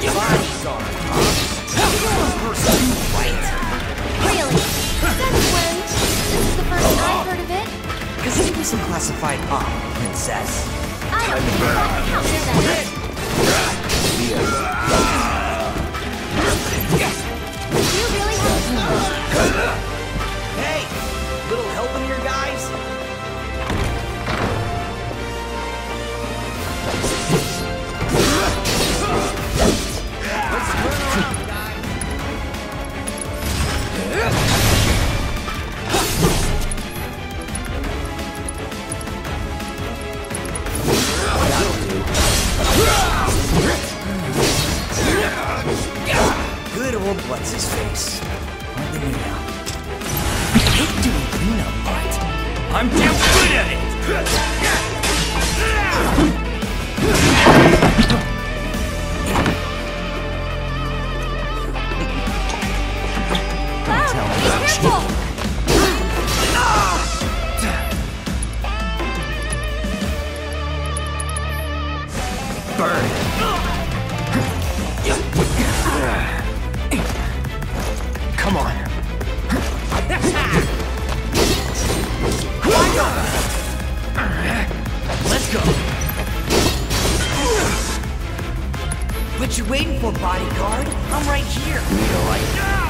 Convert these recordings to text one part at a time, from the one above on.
Bodyguard, huh? Person you right. Really? Since when? This is the first I've heard of it. Cause he wasn't classified up, princess. I don't think that counts what's his face. On the hate doing Nina, but I'm damn good at it. Cloud, be careful! Burn. Go. What you waiting for, bodyguard? I'm right here.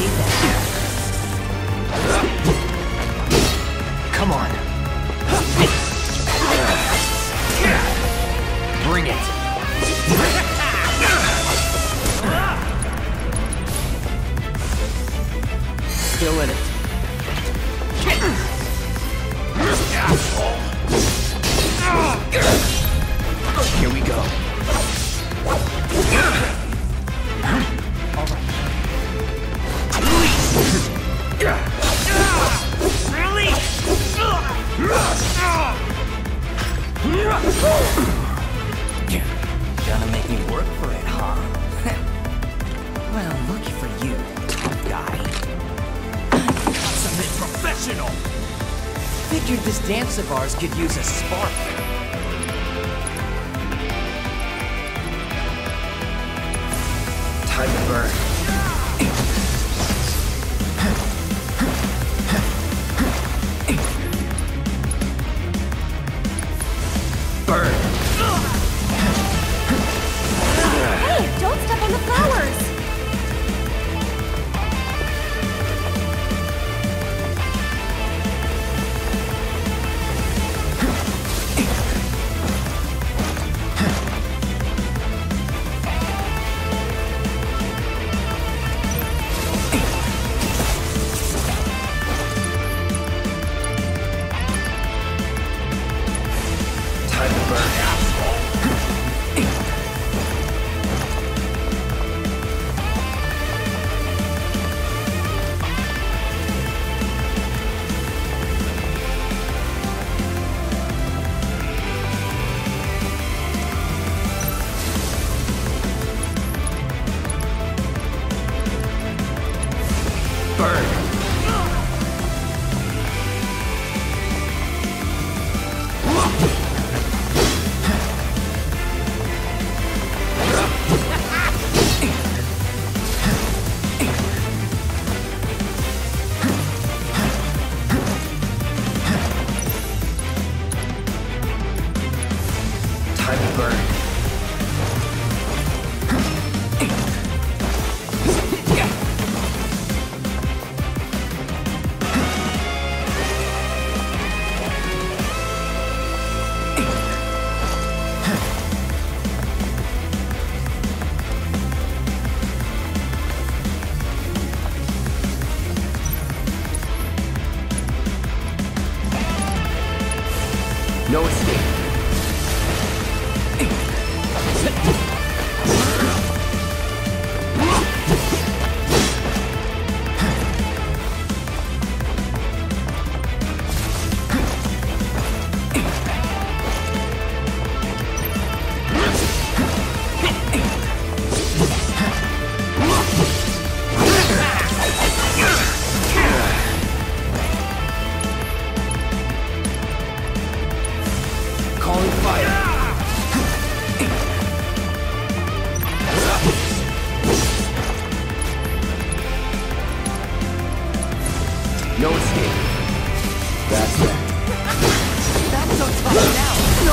Well, okay I figured this dance of ours could use a spark. Time to burn.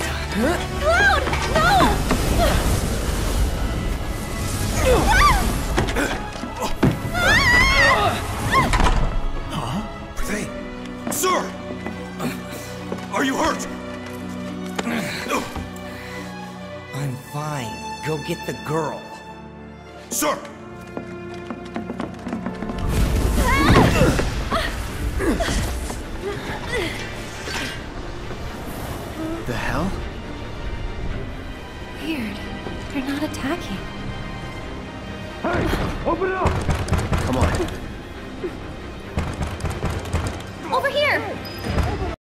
Cloud! No! Sir! Are you hurt? I'm fine. Go get the girl. Sir! The hell? Weird. They're not attacking. Hey! Open it up! Come on. Over here!